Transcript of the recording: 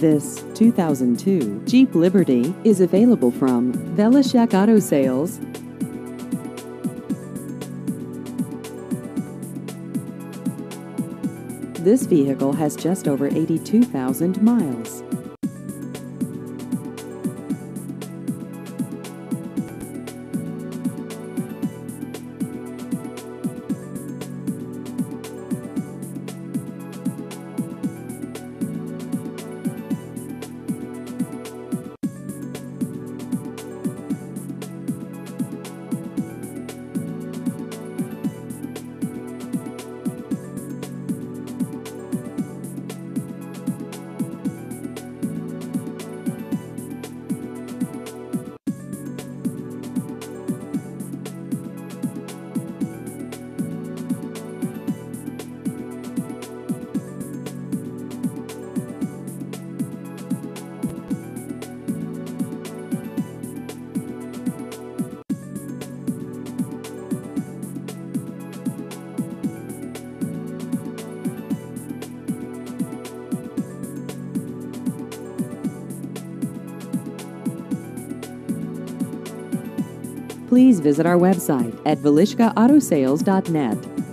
This 2002 Jeep Liberty is available from Velishek Auto Sales. This vehicle has just over 82,000 miles. Please visit our website at velishekautosales.net.